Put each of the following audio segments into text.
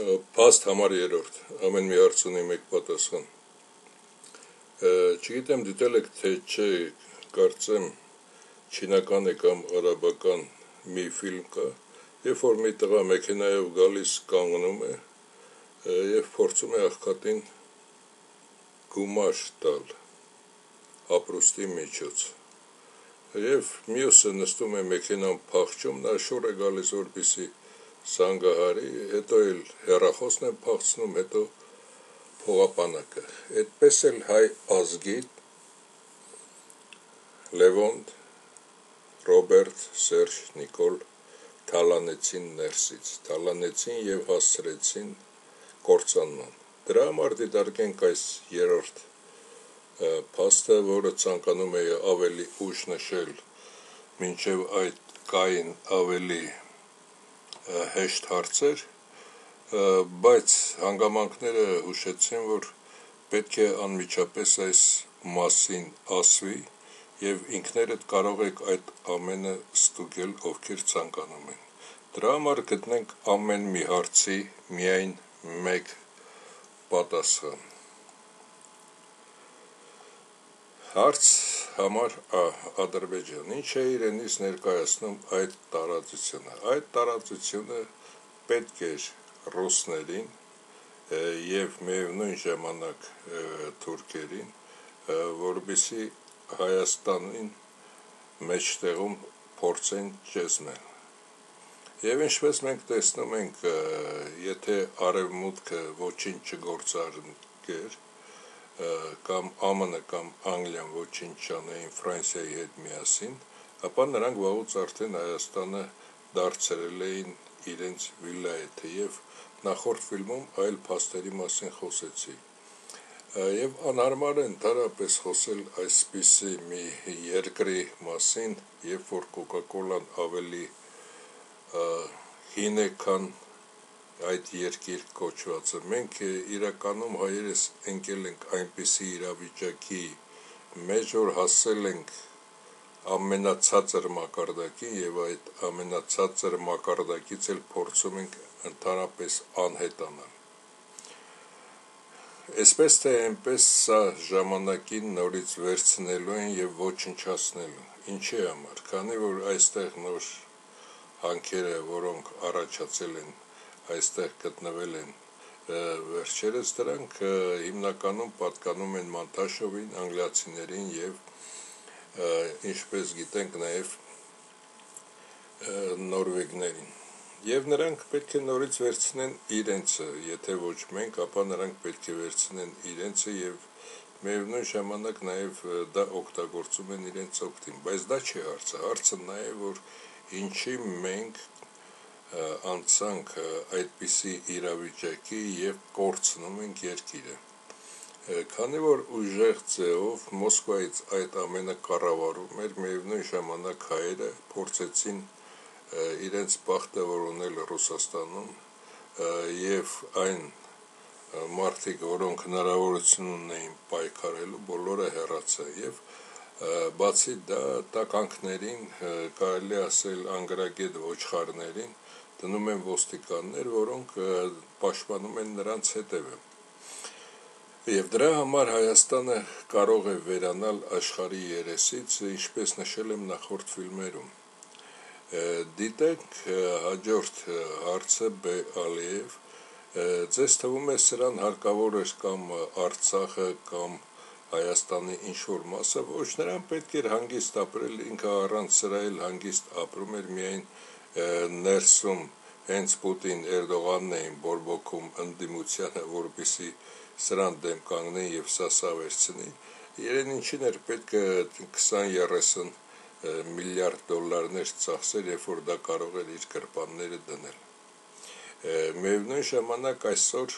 Փաստ համար 3 ամեն մի հարց ունի մեկ պատասխան Չգիտեմ դիտել եք թե չէ կարծեմ չինական է կամ արաբական մի ֆիլմ կա երբ որ մի տղա մեքենայով գալիս կանգնում է եւ փորձում է աղքատին գումար տալ ապրուստի միջոց եւ մյուսը նստում է մեքենան փախչում նա շուռ է գալիս որպեսի սանգահարի, հետո էլ հերախոսն է փախցնում, հետո փողապանակը։ Այդպես էլ հայ ազգի Լևոնտ, Ռոբերտ, Սերժ, Նիկոլ թալանեցին ներսից, թալանեցին եւ հասցրեցին կործանման։ Դրա համար դիտարկենք այս երրորդ փաստը, որը ցանկանում է ավելի ուշ նշել, մինչև այդ կային ավելի հեշտ հարցեր, բայց հանգամանքները հուշեցին, որ պետք է անմիջապես այս մասին ասվի եւ ինքներդ կարող եք այդ ամենը ստուգել, ովքեր ցանկանում են։ Դրա համար գտնենք ամեն մի հարցի միայն մեկ պատասխան։ Հարց համար Ա. Ադրբեջան։ Ինչ է իրենից ներկայացնում այդ տարածությունը։ Այդ տարածությունը պետք էր ռուսներին եւ միևնույն ժամանակ թուրքերին, որբիսի Հայաստանին մեջտեղում փորձեն ճզմել։ Եվ ինչպես մենք տեսնում ենք, եթե արևմուտքը ոչինչ չգործարկեր, կամ ԱՄՆ կամ Անգլիան ոչինչ չանեին Ֆրանսիայի հետ միասին, ապա նրանք վաղուց արդեն Հայաստանը դարձրել էին իրենց վիլայեթը եւ նախորդ ֆիլմում այլ փաստերի մասին խոսեցի։ Եվ անհարմար է ընդհանրապես խոսել այսպիսի մի երկրի մասին, երբ որ Coca-Cola-ն ավելի հին է, քան այդ երկիր կոչվածը։ Մենք իրականում հայերս ընկել ենք այնպիսի իրավիճակի մեջ, որ հասել ենք ամենացածր մակարդակին եւ այդ ամենացածր մակարդակից էլ փորձում ենք ընդհանրապես անհետանալ։ Այսպես թե այնպես սա ժամանակին նորից վերցնելու են եւ ոչնչացնելու։ Ինչի համար։ Քանի որ այստեղ նոր հանքերը, որոնք առաջացել են այստեղ գտնվել են վերջերս դրանք հիմնականում պատկանում են Մանտաշովին, անգլիացիներին եւ ինչպես գիտենք նաեւ նորվեգներին։ Եվ նրանք պետք է նորից վերցնեն իրենցը, եթե ոչ մենք, ապա նրանք պետք է վերցնեն իրենցը եւ միևնույն ժամանակ նաեւ դա օգտագործում են իրենց օգտին, բայց դա չի հարցը։ Հարցը նա է, որ ինչի մենք անցանք այդպիսի իրավիճակի եւ կորցնում ենք երկիրը։ Քանի որ ուժեղ ձեով Մոսկվայից այդ ամենը կառավարում էր, միևնույն ժամանակ հայերը փորձեցին իրենց բախտը որոնել Ռուսաստանում եւ այն մարդիկ, որոնք հնարավորություն ունեին պայքարելու, բոլորը հեռացան եւ բացի դա տականքներին կարելի ասել անգրագետ ոչխարներին դնում են ոստիկաններ, որոնք պաշտպանում են նրանց հետևը։ Եվ դրա համար Հայաստանը կարող է վերանալ աշխարհի երեսից, ինչպես նշել եմ նախորդ ֆիլմերում։ Դիտենք հաջորդ հարցը Բ. Ալիև ձեզ թվում է սրան հարկավոր էր կամ Արցախը կամ Հայաստանի ինչ որ մասը, ոչ նրան պետք էր հանգիստ ապրել, ինքը առանց սրա էլ հանգիստ ապրում էր միայն ներսում հենց Պուտին Էրդողանն էին բորբոքում ընդդիմությանը, որպիսի սրան դեմ կանգնեն եւ սասա վերցնի, իրեն ինչին էր պետք է 20-30 միլիարդ դոլարներ ծախսել, երբ որ դա կարող էր իր գրպանները դնել։ Միևնույն ժամանակ այսօր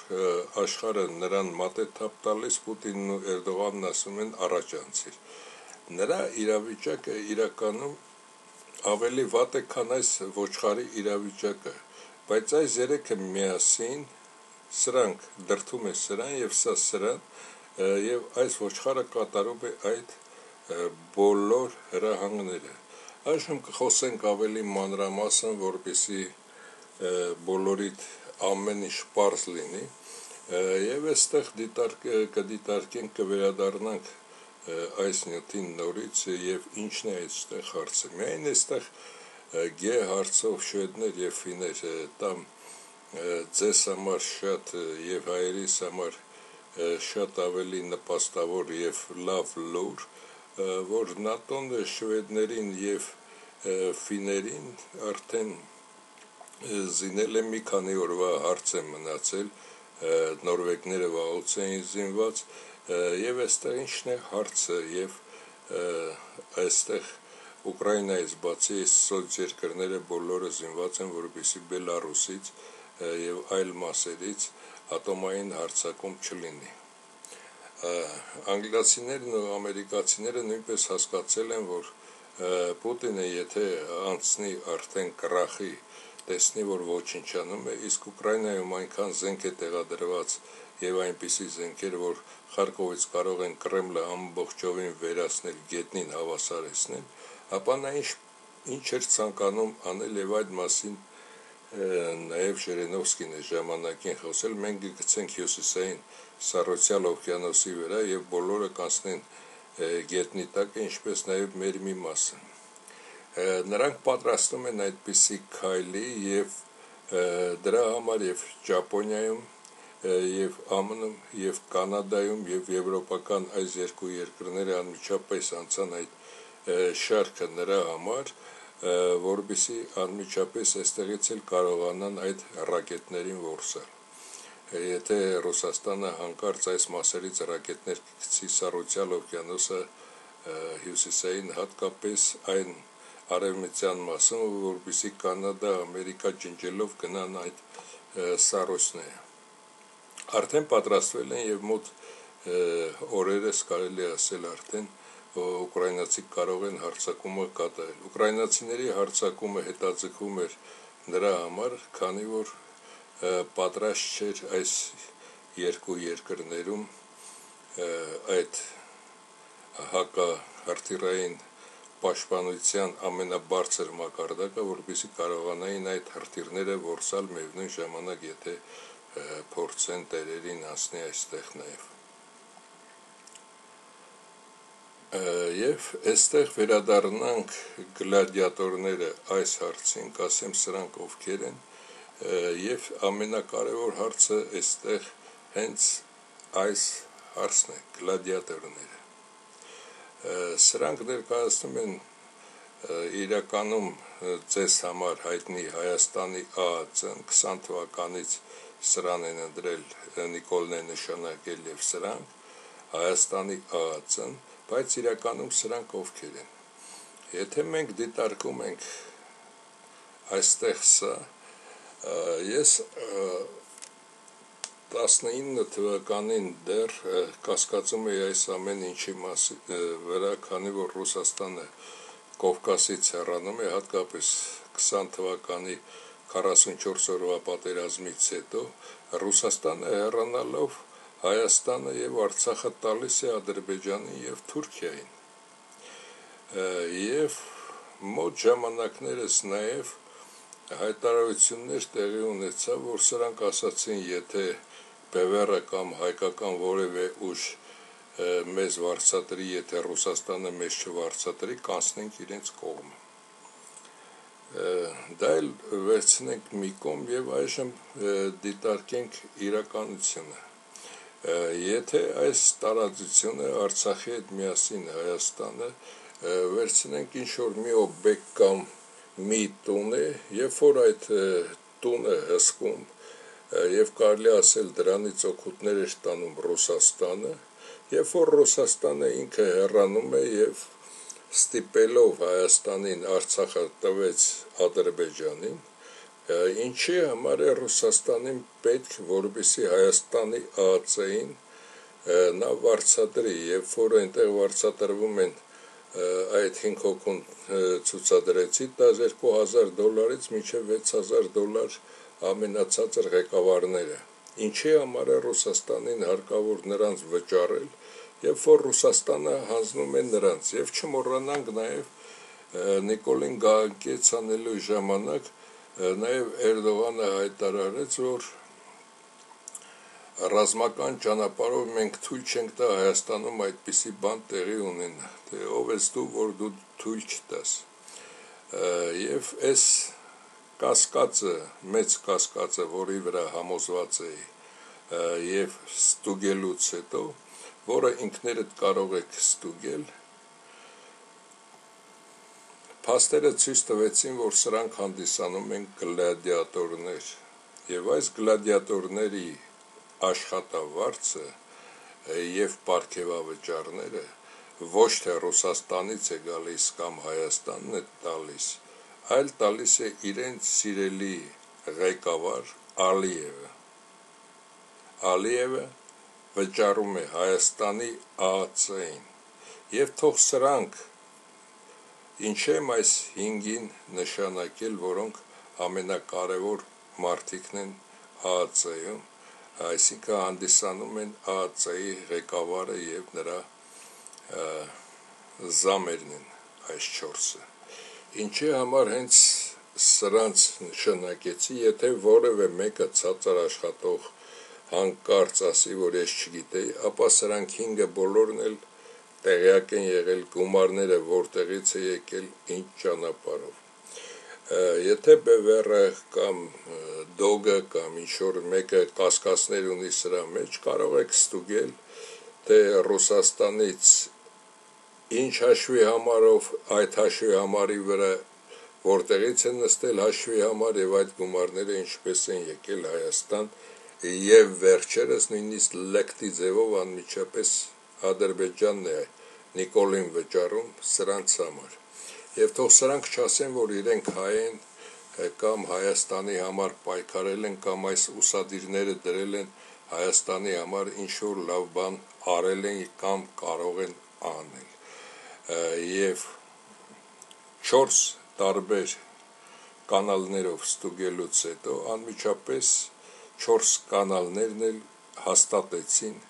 աշխարհը նրան մատե թափ տալիս Պուտինն ու Էրդողանն ասում են առաջանցիր։ Նրա իրավիճակը իրականում ավելի վատ է, քան այս ոչխարի իրավիճակը, բայց այս երեքը միասին սրանք դրթում է սրան եւ սա սրան եւ այս ոչխարը կատարում է այդ բոլոր հրահանգները այժմ կխոսենք ավելի մանրամասն որպեսի բոլորիդ ամեն ինչ པարզ լինի եւ այստեղ դիտարկ կդիտարկենք կվերադառնանք այս նյութին նորից եւ ինչն է այստեղ հարցը միայն այստեղ գե հարցով շվեդներ եւ ֆիներ տամ ձեզ համար շատ եւ հայերիս համար շատ ավելի նպաստավոր եւ լավ լուր որ ՆԱՏՕ-ն շվեդներին եւ ֆիներին արդեն զինել է մի քանի օրվա հարց է մնացել, նորվեգները վաղուց էին զինված, եւ այստեղ ինչն է հարցը եւ այստեղ Ուկրաինայից բացի սոց երկրները բոլորը զինված են, որովհետեւ Բելարուսից եւ այլ մասերից ատոմային հարցակում չլինի։ Անգլիացիներն ու ամերիկացիները նույնպես հասկացել են, որ Պուտինը եթե անցնի արդեն կրախի տեսնի, որ ոչնչանում է, իսկ Ուկրաինայում այնքան զենք է տեղադրված եւ այնպիսի զենքեր, որ Խարկովից կարող են Կրեմլը ամբողջովին վերացնել, գետնին հավասարեցնել, ապա նա ինչ ինչ էր ցանկանում անել եւ այդ մասին նաև Ժերենովսկին է ժամանակին խոսել, մենք գցենք հյուսիսային Սառոցյալ օվկիանոսի վրա եւ բոլորը կանցնեն գետնի տակ, ինչպես նաև մեր մի մասը նրանք պատրաստում են այդպիսի քայլի եւ դրա համար եւ Ճապոնիայում եւ ԱՄՆ-ում եւ Կանադայում եւ եվրոպական այս երկու երկրները անմիջապես անցան այդ շարքը նրա համար որբիսի անմիջապես այստեղից էլ կարողանան այդ ռակետներին որսալ եթե Ռուսաստանը հանկարծ այս մասերից ռակետներ գցի Սառուցյալ օվկիանոսը հյուսիսային հատկապես այն արևմտյան մասում, որպեսի Կանադա, Ամերիկա ջնջելով գնան այդ սառույցները։ Արդեն պատրաստվել են եւ մոտ օրերս կարելի ասել արդեն ուկրաինացի կարող են հարցակումը կատարել։ Ուկրաինացիների հարցակումը հետաձգում էր նրա համար, քանի որ պատրաստ չէր այս երկու երկրներում այդ հակա հրթիռային պաշտպանության ամենաբարձր մակարդակը, որպեսզի կարողանային այդ հրթիռները որսալ միևնույն ժամանակ, եթե փորձեն տերերին անցնի այստեղ նաև։ Եվ այստեղ վերադառնանք գլադիատորները այս հարցին, կասեմ սրանք ովքեր են, եւ ամենակարևոր հարցը այստեղ հենց այս հարցն է գլադիատորները սրանք ներկայացնում են իրականում ձեզ համար հայտնի Հայաստանի ԱԱՑ-ն 20 թվականից սրան են ընդրել Նիկոլն է նշանակել եւ սրանք Հայաստանի ԱԱՑ-ն, բայց իրականում սրանք ովքեր են։ Եթե մենք դիտարկում ենք այստեղ սա, ես 19 թվականին դեռ կասկածում էի այս ամեն ինչի մասի վրա, քանի որ Ռուսաստանը Կովկասից հեռանում է հատկապես 20 թվականի 44 օրվա պատերազմից հետո Ռուսաստանը հեռանալով Հայաստանը եւ Արցախը տալիս է Ադրբեջանին եւ Թուրքիային։ Եվ մոտ ժամանակներս նաեւ հայտարարություններ տեղի ունեցավ, որ սրանք ասացին, եթե բևերը կամ հայկական որևէ ուժ մեզ վարչատրի, եթե Ռուսաստանը մեզ չվարչատրի, կանցնենք իրենց կողմը։ Դա էլ վերցնենք մի կողմ եւ այժմ դիտարկենք իրականությունը։ Եթե այս տարածությունը Արցախի հետ միասին Հայաստանը վերցնենք ինչ որ մի օբյեկտ կամ մի տուն է, երբ որ այդ տունը հսկում եւ կարելի ասել դրանից օգուտներ էր ստանում Ռուսաստանը, երբ որ Ռուսաստանը ինքը հեռանում է եւ ստիպելով Հայաստանին Արցախը տվեց Ադրբեջանին, ինչի համար է Ռուսաստանին պետք, որովհետեւ Հայաստանի ԱԱՑ-ին նա վարչատրի, երբ որ այնտեղ վարչատրվում են այդ 5 հոգուն ցուցադրեցի 12000 դոլարից մինչև 6000 դոլար ամենացածր ղեկավարները։ Ինչի համար է Ռուսաստանին հարկավոր նրանց վճարել, երբ որ Ռուսաստանը հանձնում է նրանց եւ չմոռանանք նաեւ Նիկոլին Գագեցանելու ժամանակ Նաև Էրդողանը հայտարարեց, որ ռազմական ճանապարհով մենք թույլ չենք տա Հայաստանում այդպիսի բան տեղի ունենա։ Թե ով ես դու, որ դու թույլ չտաս։ Եվ այս կասկածը, մեծ կասկածը, որի վրա համոզված էի, եւ ստուգելուց հետո, որը ինքներդ կարող եք ստուգել, Փաստերը ցույց տվեցին, որ սրանք հանդիսանում են գլադիատորներ, եւ այս գլադիատորների աշխատավարձը եւ ապարքեվավճարները ոչ թե Ռուսաստանից է գալիս կամ Հայաստանն է տալիս, այլ տալիս է իրենց սիրելի ղեկավար Ալիևը։ Ալիևը վճարում է Հայաստանի ԱԱՑ-ին եւ թող սրանք Ինչեմ այս 5-ին նշանակել, որոնք ամենակարևոր մարդիկն են ԱԱՑ-ում, այսինքն հանդիսանում են ԱԱՑ-ի ղեկավարը եւ նրա զամերն են այս 4-ը։ Ինչի համար հենց սրանց նշանակեցի, եթե որևէ մեկը ցածր աշխատող հանկարծ ասի, որ ես չգիտեի, ապա սրանք 5-ը բոլորն էլ տեղյակ են եղել գումարները որտեղից է եկել ինչ ճանապարհով եթե բևերը կամ դոգը կամ ինչ որ մեկը կասկածներ ունի սրա մեջ կարող եք ստուգել թե Ռուսաստանից ինչ հաշվի համարով այդ հաշվի համարի վրա որտեղից են նստել հաշվի համար եւ այդ գումարները ինչպես են եկել Հայաստան եւ վերջերս նույնիսկ լեկտի ձևով անմիջապես Ադրբեջանն է Նիկոլին վճարում սրանց համար։ Եվ թող սրանք չասեն, որ իրենք հայ են կամ Հայաստանի համար պայքարել են կամ այս ուսադիրները դրել են Հայաստանի համար ինչ որ լավ բան արել են կամ կարող են անել։ Եվ 4 տարբեր կանալներով ստուգելուց հետո անմիջապես 4 կանալներն էլ հաստատեցին,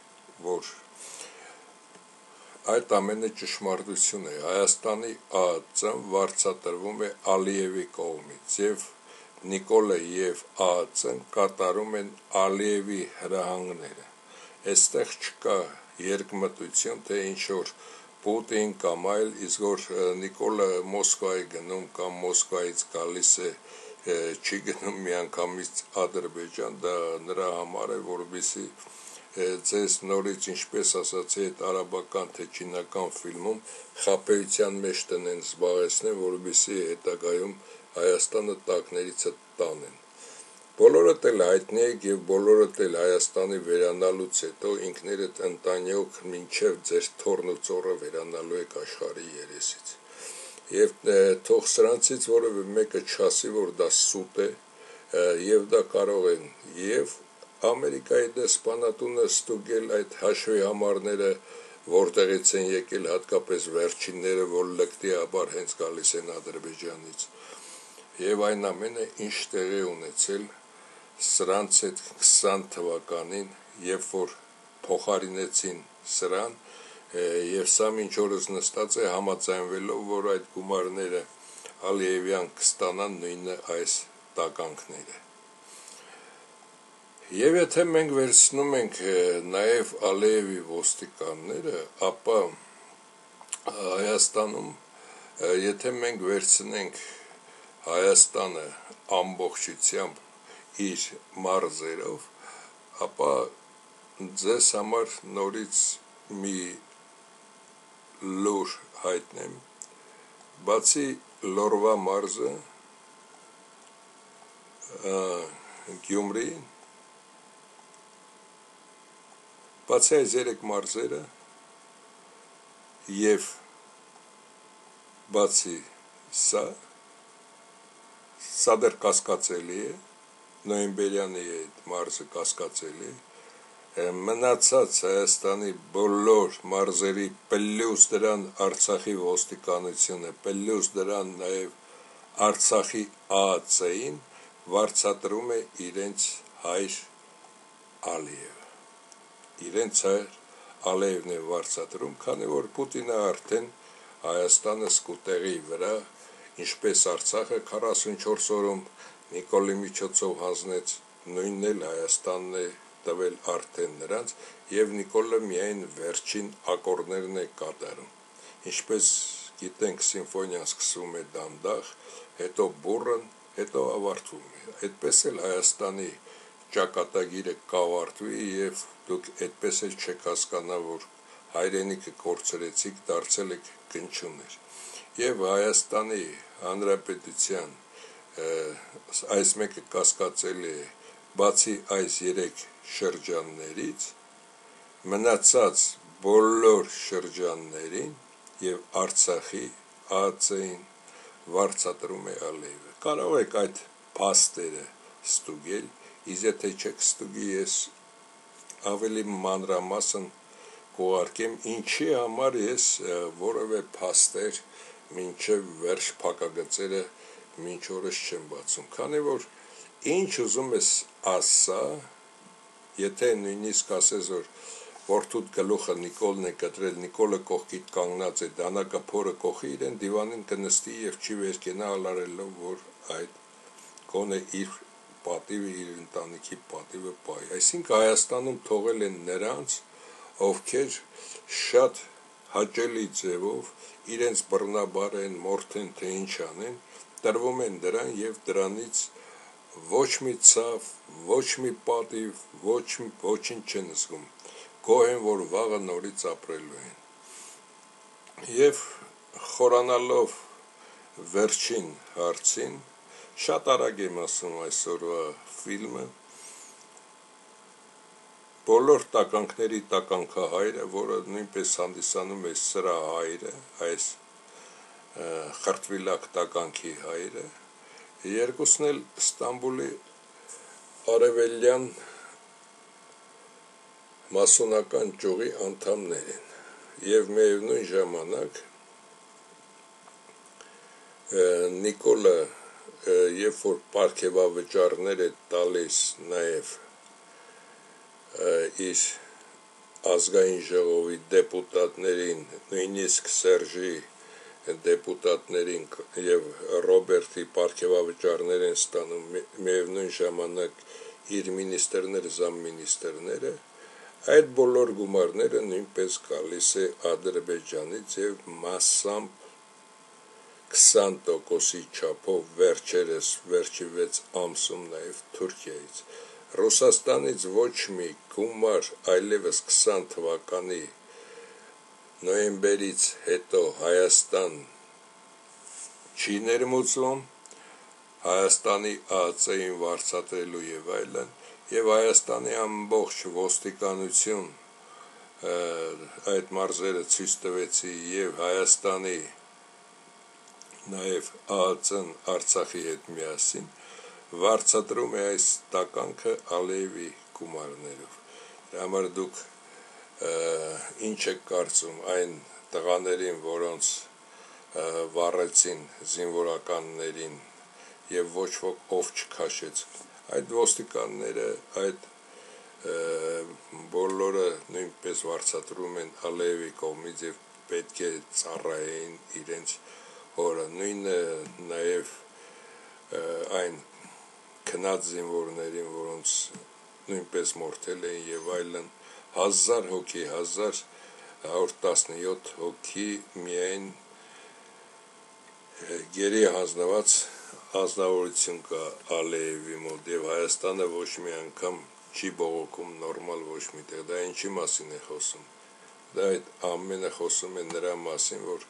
որ այդ ամենը ճշմարտություն է հայաստանի ԱԱՑ-ն վարձատրվում է Ալիևի կողմից եւ Նիկոլը եւ ԱԱՑ-ն կատարում են Ալիևի հրահանգները այստեղ չկա երկմտություն թե ինչ որ Պուտին կամ այլ իսկ որ Նիկոլը Մոսկվայի գնում կամ Մոսկվայից գալիս է չի գնում միանգամից Ադրբեջան դա նրա համար է որովհետեւ ձեզ նորից ինչպես ասացի այդ արաբական թե չինական ֆիլմում խապեյության մեջ տնեն զբաղեցնեն, որովհետեւ հետագայում Հայաստանը տակներիցը տանեն։ Բոլորդ էլ հայտնի եք եւ բոլորդ էլ Հայաստանի վերանալուց հետո ինքներդ ընտանյոք մինչև ձեր թորն ու ծորը վերանալու եք աշխարհի երեսից։ Եվ թող սրանցից որևէ մեկը չասի, որ դա սուտ է, եւ դա կարող են եւ Ամերիկայի դեսպանատունը ստուգել այդ հաշվի համարները, որտեղից են եկել հատկապես վերջինները, որ լկտիաբար հենց գալիս են Ադրբեջանից։ Եվ այն ամենը ինչ տեղի ունեցել սրանց այդ 20 թվականին, երբ որ փոխարինեցին սրան, եւ սա ինչ օրս նստած է համաձայնվելով, որ այդ գումարները Ալիևյան կստանան նույնը այս տականքները։ Եվ եթե մենք վերցնում ենք նաև Ալիևի ոստիկանները, ապա Հայաստանում եթե մենք վերցնենք Հայաստանը ամբողջությամբ իր մարզերով, ապա ձեզ համար նորից մի լուր հայտնեմ, բացի լորվա մարզը, Գյումրին, Բացի այս երեք մարզերը եւ բացի սա սա դեռ կասկածելի է նոյեմբերյանի այդ մարզը կասկածելի է մնացած Հայաստանի բոլոր մարզերի պլյուս դրան Արցախի ոստիկանությունը պլյուս դրան նաև Արցախի ԱԱՑ-ին վարձատրում է իրենց հայր Ալիև իրենց հայր Ալեևն է վարձատրում, քանի որ Պուտինը արդեն Հայաստանը սկուտեղի վրա, ինչպես Արցախը 44 օրում Նիկոլի միջոցով հանձնեց, նույնն էլ Հայաստանն է տվել արդեն նրանց եւ Նիկոլը միայն վերջին ակորդներն է կատարում։ Ինչպես գիտենք, սիմֆոնիան սկսվում է դանդաղ, հետո բուրըն, հետո ավարտվում է։ Այդպես էլ Հայաստանի ճակատագիրը կավարտվի եւ դուք այդպես էլ չեք հասկանա, որ հայրենիքը կորցրեցիք, դարձել եք գնչուներ։ Եվ Հայաստանի Հանրապետության այս մեկը կասկածելի է, բացի այս երեք շրջաններից, մնացած բոլոր շրջաններին եւ Արցախի ԱԱՑ-ին վարձատրում է Ալիևը։ Կարող եք այդ փաստերը ստուգել, իսկ եթե չեք ստուգի, ես ավելի մանրամասն կուղարկեմ, ինչի համար ես որևէ փաստեր մինչև վերջ փակագծերը մինչ օրս չեմ բացում, քանի որ ինչ ուզում ես ասա, եթե նույնիսկ ասես որ որդուդ գլուխը Նիկոլն է կտրել, Նիկոլը կողքիդ կանգնած է, դանակը փորը կողքի իրեն դիվանին կնստի եւ չի վերկենա ալարելով, որ այդ կոնե իր պատիվը իր ընտանիքի պատիվը պահի։ Այսինքն Հայաստանում թողել են նրանց, ովքեր շատ հաճելի ձևով իրենց բռնաբար են, մորթեն, թե ինչ անեն, տրվում են դրան եւ դրանից ոչ մի ցավ, ոչ մի պատիվ, ոչ ոչինչ չեն զգում։ Գոհ են, որ վաղը նորից ապրելու են։ Եվ խորանալով վերջին հարցին Շատ արագ եմ ասում այսօրվա ֆիլմը։ Բոլոր տականքների տականքահայրը, որը նույնպես հանդիսանում է սրա հայրը, այս խրտվիլակ տականքի հայրը, երկուսն էլ Ստամբուլի արևելյան մասոնական ճյուղի անդամներ են եւ միևնույն ժամանակ Նիկոլը երբ որ պարգևավճարներ է տալիս նաև իր ազգային ժողովի դեպուտատներին, նույնիսկ Սերժի դեպուտատներին եւ Ռոբերտի պարգևավճարներ են ստանում միևնույն ժամանակ իր մինիստրները, զամմինիստրները, այդ բոլոր գումարները նույնպես գալիս է Ադրբեջանից եւ massամբ 20%-ի չափով վերջերս վերջի 6 ամսում նաև Թուրքիայից։ Ռուսաստանից ոչ մի գումար այլևս 20 թվականի նոյեմբերից հետո Հայաստան չի ներմուծում Հայաստանի ԱԱՑ-ին վարձատրելու եւ այլն եւ Հայաստանի ամբողջ ոստիկանություն այդ մարզերը ցույց տվեցի եւ Հայաստանի նաև ԱԱՑ-ն Արցախի հետ միասին վարձատրում է այս տականքը Ալիևի գումարներով։ Դրա համար դուք ինչ եք կարծում այն տղաներին, որոնց վառեցին զինվորականներին եւ ոչ ոք ով չքաշեց։ Այդ ոստիկանները, այդ բոլորը նույնպես վարձատրում են Ալիևի կողմից եւ պետք է ծառայեին իրենց օրը նույնը նաև այն քնած զինվորներին, որոնց նույնպես մորթել էին եւ այլն 1000 հոգի 1117 հոգի միայն գերի հանձնված ազնվորություն կա Ալիևի մոտ եւ Հայաստանը ոչ մի անգամ չի բողոքում նորմալ ոչ միտեղ դա ինչի մասին է խոսում դա այդ ամենը խոսում է նրա մասին որ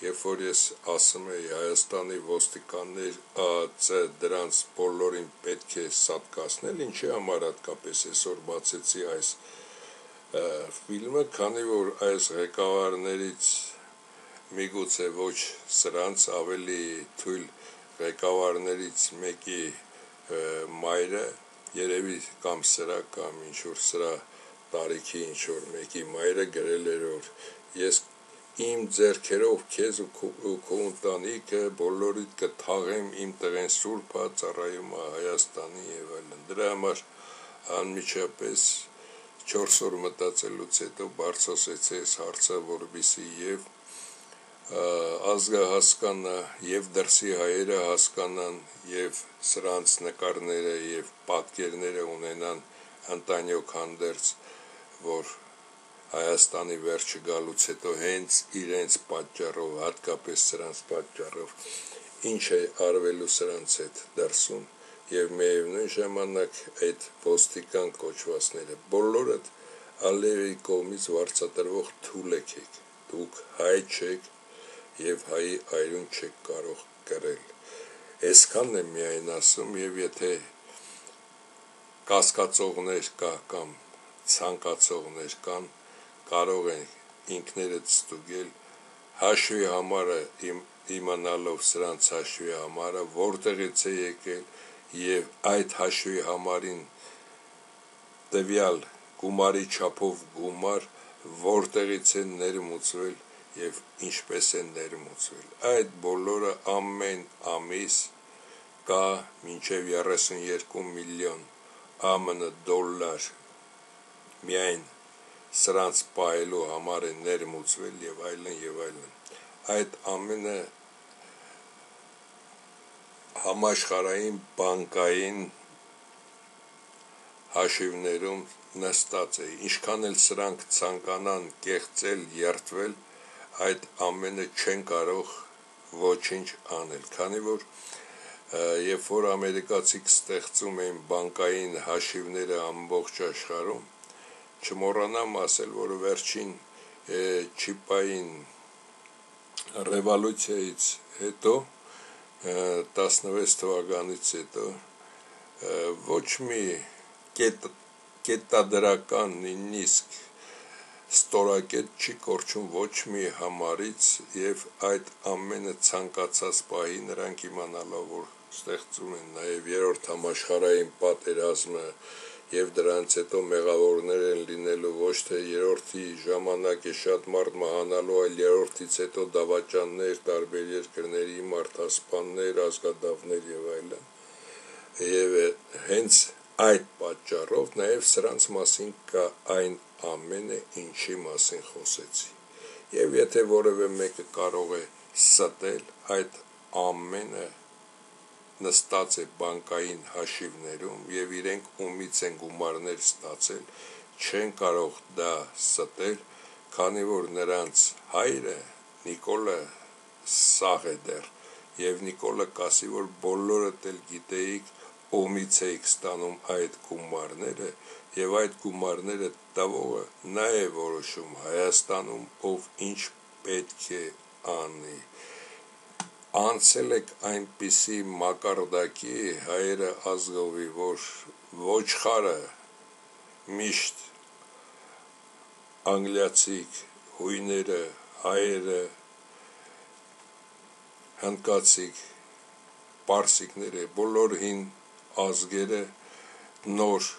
երբ որ ես ասում եի Հայաստանի ոստիկաններ ԱԱՑ դրանց բոլորին պետք է սատկացնել, ինչի համար հատկապես այսօր բացեցի այս ֆիլմը, քանի որ այս ղեկավարներից միգուցե ոչ սրանց ավելի թույլ ղեկավարներից մեկի մայրը երևի կամ սրա կամ ինչ որ սրա տարիքի ինչ որ մեկի մայրը գրել էր որ ես իմ ձերքերով քեզ ու քո ընտանիքը բոլորիդ կթաղեմ իմ տղեն սուրբա ծառայում Հայաստանի եւ այլն դրա համար անմիջապես 4 օր մտածելուց հետո բարձրացեցի այս հարցը որբիսի եւ ազգը հասկանա եւ դրսի հայերը հասկանան եւ սրանց նկարները եւ պատկերները ունենան ընտանյոք հանդերձ որ Հայաստանի վերջը գալուց հետո հենց իրենց պատճառով, հատկապես սրանց պատճառով ինչ է արվելու սրանց հետ դրսում եւ միևնույն ժամանակ այդ ոստիկան կոչվածները բոլորը Ալիևի կողմից վարձատրվող թուլեք եք դուք հայ չեք եւ հայի այրուն չեք կարող կրել այսքանն եմ միայն ասում եւ եթե կասկածողներ կա կամ ցանկացողներ կան կարող են ինքներդ ստուգել հաշվի համարը իմ իմանալով սրանց հաշվի համարը որտեղից է եկել եւ այդ հաշվի համարին տվյալ գումարի չափով գումար որտեղից են ներմուծվել եւ ինչպես են ներմուծվել այդ բոլորը ամեն ամիս կա մինչև 32 միլիոն ԱՄՆ դոլար միայն սրանց պահելու համար է ներմուծվել եւ այլն եւ այլն այդ ամենը համաշխարային բանկային հաշիվներում նստած է ինչքան էլ սրանք ցանկանան կեղծել երթվել այդ ամենը չեն կարող ոչինչ անել քանի որ երբ որ ամերիկացիք ստեղծում էին բանկային հաշիվները ամբողջ աշխարհում չմոռանամ ասել, որ վերջին չիպային ռևոլյուցիայից հետո 16 թվականից հետո ոչ մի կետ կետադրական նույնիսկ ստորակետ չի կորչում ոչ մի համարից եւ այդ ամենը ցանկացած պահի նրանք իմանալով որ ստեղծում են նաեւ երրորդ համաշխարհային պատերազմը եւ դրանց հետո մեղավորներ են լինելու ոչ թե երրորդի ժամանակ է շատ մարդ մահանալու, այլ երրորդից հետո դավաճաններ, տարբեր երկրների մարդասպաններ, ազգադավներ եւ այլն։ Եվ հենց այդ պատճառով նաեւ սրանց մասին կա այն ամենը, ինչի մասին խոսեցի։ Եվ եթե որևէ մեկը կարող է ստել այդ ամենը նստած է բանկային հաշիվներում եւ իրենք ումից են գումարներ ստացել, չեն կարող դա ստել, քանի որ նրանց հայրը Նիկոլը սաղ է դեռ եւ Նիկոլը կասի որ բոլորդ էլ գիտեիք ումից էիք ստանում այդ գումարները եւ այդ գումարները տվողը նա է որոշում Հայաստանում ով ինչ պետք է անի անցել եք այնպիսի մակարդակի հայերը ազգովի, որ ոչխարը միշտ անգլիացիք, հույները, հայերը, հնդկացիք, պարսիկները, բոլոր հին ազգերը նոր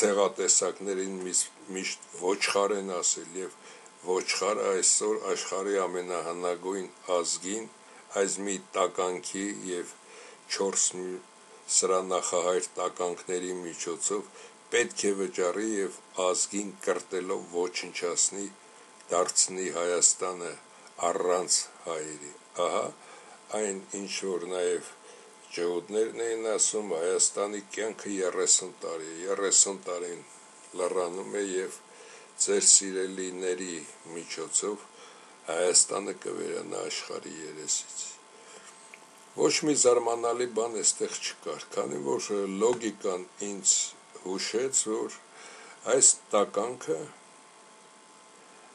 ցեղատեսակներին միշտ ոչխար են ասել եւ ոչխարը այսօր աշխարհի ամենահնագույն ազգին այս մի տականքի եւ 4 սրա նախահայր տականքների միջոցով պետք է վճարի եւ ազգին կրտելով ոչնչացնի դարձնի Հայաստանը առանց հայերի ահա այն ինչ որ նաեւ ջհուդներն էին ասում Հայաստանի կյանքը 30 տարի 30 տարին լռանում է եւ ձեր սիրելիների միջոցով Հայաստանը կվերանա աշխարհի երեսից։ Ոչ մի զարմանալի բան այստեղ չկար, քանի որ լոգիկան ինձ հուշեց, որ այս տականքը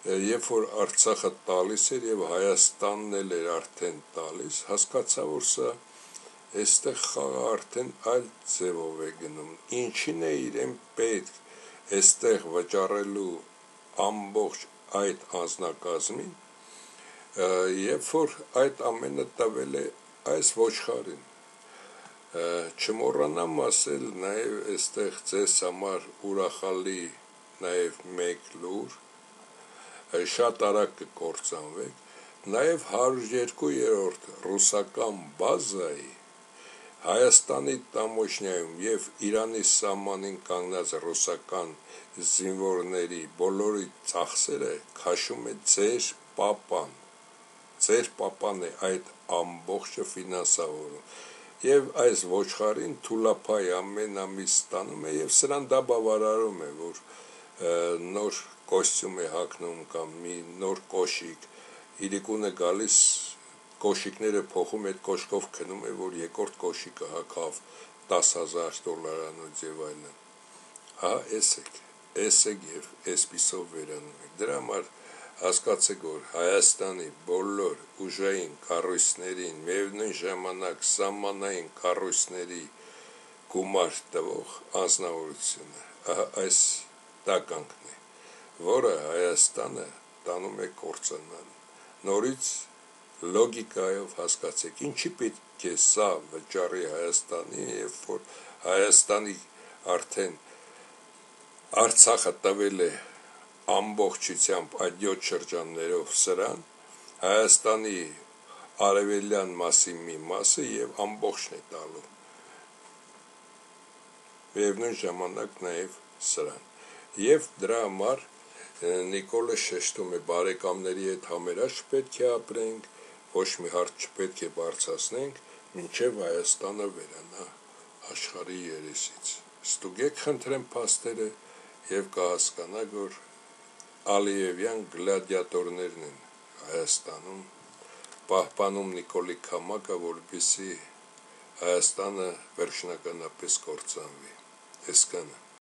երբ որ Արցախը տալիս էր եւ Հայաստանն էլ էր արդեն տալիս, հասկացա, որ սա այստեղ խաղը արդեն այլ ձևով է գնում։ Ինչին է իրեն պետք այստեղ վճարելու ամբողջ այդ անznակազմին երբ որ այդ ամենը տվել է այս ոչխարին չմոռանամ ասել նաև այստեղ ձեզ համար ուրախալի նաև մեկ լուր շատ արագ կկործանվեք նաև 102-րդ ռուսական բազայի Հայաստանի տամոշնյայում եւ Իրանի սահմանին կանգնած ռուսական զինվորների բոլորի ծախսերը քաշում է ձեր պապան ձեր papan է այդ ամբողջը ֆինանսավորում եւ այս ոչխարին թուլափայ ամեն ամիս ստանում է եւ սրան դա բավարարում է որ նոր կոստյում է հագնում կամ մի նոր կոշիկ իրիկուն է գալիս կոշիկները փոխում այդ կոշկով քնում է որ երկրորդ կոշիկը հակավ 10000 դոլարանոց եւ այլն հա էսեք էսեք եւ էսպիսով վերանում եք դրա համար հասկացեք որ Հայաստանի բոլոր ուժային կառույցներին միևնույն ժամանակ սահմանային կառույցների գումար տվող անձնավորությունը ահա այս տականքն է որը Հայաստանը տանում է կորցնան նորից լոգիկայով հասկացեք ինչի պետք է սա վճարի Հայաստանի երբ որ Հայաստանի արդեն Արցախը տվել է ամբողջությամբ այդ 7 շրջաններով սրան Հայաստանի արևելյան մասի մի մասը եւ ամբողջն է տալու միևնույն ժամանակ նաեւ սրան եւ դրա համար Նիկոլը շեշտում է. Բարեկամների հետ համերաշխ պետք է ապրենք ոչ մի հարց չպետք է բարձրացնենք մինչև Հայաստանը վերանա աշխարհի երեսից ստուգեք խնդրեմ փաստերը եւ կհասկանաք որ Ալիևյան գլադիատորներն են Հայաստանում պահպանում Նիկոլի Քամակը, որպեսի Հայաստանը վերջնականապես կործանվի։ Այսքանը